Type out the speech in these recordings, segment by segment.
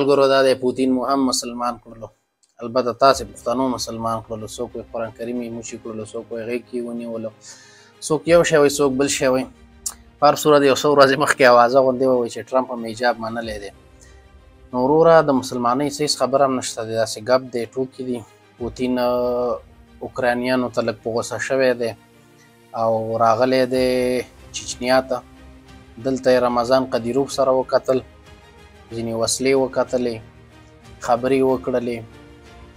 ملګرو دا د پوتین مو هم مسلمان کړلو البته تاسو پښتنو مسلمان کړلو څوک یې قران کریم یې موشي کړلو څوک یې غیږ کې ونیولو څوک یو شی وي څوک بل شی وي پر صورت یو څو ورځې مخکې اوازه غوندې ووي چې ټرمپ هم ایجاب منلی دی نو وروره د مسلمانۍ هیڅ خبره هم نشته دی داسې ګپ دی ټوکې دي پوتین اوکرانیانو ته لږ په غوسه شوی دی او راغلی دی چچنیا ته دلته یې رمضان قدیروف سره وکتل ځینې وسلې وکتلې خبرې وکړلې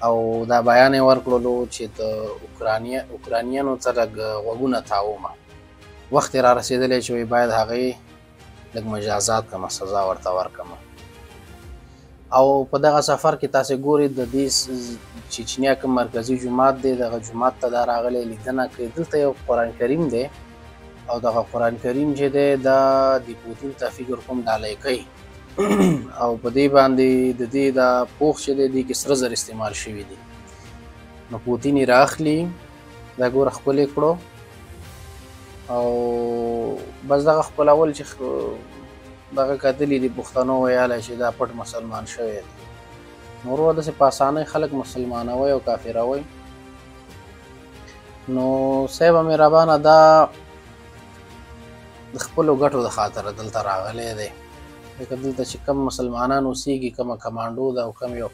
او دا بیان یې ورکړلو چې د اوکرانیا اوکرانیانو ته لږ غوږونه تاومه وخت یې را رسېدلی چې باید هغې لږ مجازات کم سزا ورته ورکم او په دغه سفر کې تاسو ګوري د دې چچنیا کې مرکزی جماعت دی دغه جماعت ته دا راغلی لیدنه کوي دلته یو قران کریم دی او دغه قران کریم چې دی دا د پوتین ته فکر کوم ډالۍ کوي او په دې باندې د دې دا پوښ چې دی د کې سره زر استعمال شوی دی نو پوتین راخلی دا ګوره خپلې کړو او بس دغه خپلول چې دغه کتلې دي پښتنو ویاله چې دا پټ مسلمان شوی دی نور ودا سه پاسانه خلک مسلمانوي او کافروي نو صاحب مهربانه دا د خپل غټو د خاطر دلته راغلي دي لکه دلته چې کم مسلمانان اوسېږي کم کمانډو دا او کم یو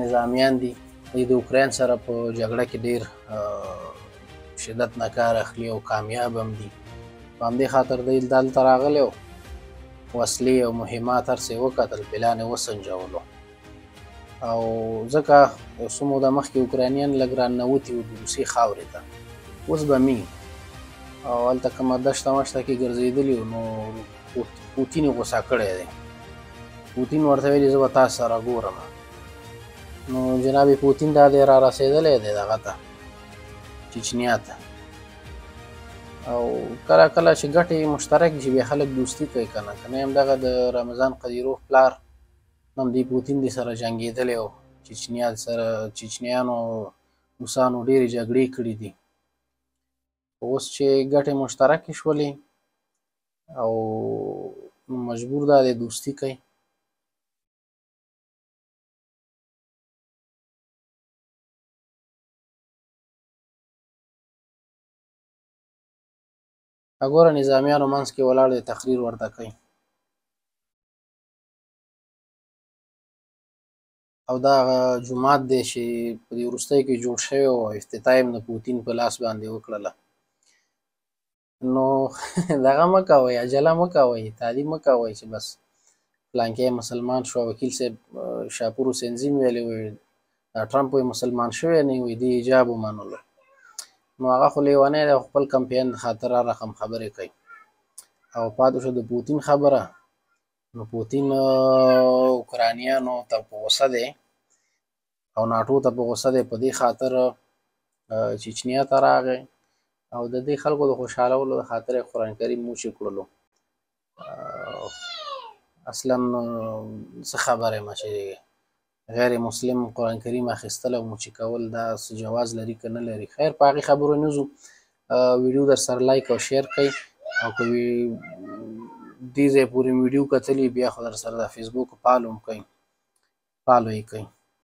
نظامیان دي د اوکراین سره په جګړه کې ډیر شدت نه کار اخلي او کامیاب هم دي په همدې خاطر دی دلته راغلی و وسلې او مهمات هر څه وکتل پلان یې وسنجولو او ځکه یو څه موده مخکې اوکراینیان لږ راننوتي وو د روسیې خاورې ته اوس به مي او هلته کومه دشته مشته کې ګرځېدلي نو پوتین یې غوسه کړی دی پوتین ورته ویلي زه به تاسو سره ګورم نو جناب پوتین دا دی را رسېدلی دی دغه ته چچنیا ته او کله کله چې ګټې مشترک شي بیا خلک دوستي کوي که نه که نه همدغه د رمضان قدیروف پلار هم دی پوتین دی سره جنګېدلی او چچنیا سره چچنیانو او روسانو ډېرې جګړې کړې دي اوس چې ګټې مشترکې شولې او مجبور دا دی دوستي کوي اګوره نظامیانو منځ کې ولاړ دی تقریر ورته کوي او دا هغه جومات دی چې په دې وروستیو کې جوړ شوی او افتتاح یې د پوتین په لاس باندې وکړله نو دغه مه کوئ عجله مه کوئ تعلیم مه کوئ چې بس پلانکی مسلمان شو وکیل صاحب شاپور حسینزي مې ویلی وایي دا ټرمپ وایي مسلمان شوی نه وایي دې ایجاب ومنلو نو هغه خو لیونی دی خپل کمپین خاطر رقم خبرې کوي او پاتې شو د پوتین خبره نو پوتین اوکرانیانو ته په غوسه دی او ناټو ته په غوسه دی په دې خاطر چچنیا ته راغی او د دې خلکو د خوشحالولو د خاطر قرآن کریم مو چې کړلو اصلا څه خبره ما چې غیر مسلم قران کریم اخیستل او موچی کول دا څه جواز لري که نه لري خیر په هغې خبرو نه ځو ویډیو در سره لایک او شیر کړئ او که دې ځای پورې ویډیو کتلې بیا خو در سره د فیسبوک پالو هم کوي پالو یې کوي